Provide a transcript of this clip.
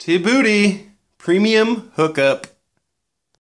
Tibooty Premium Hookup.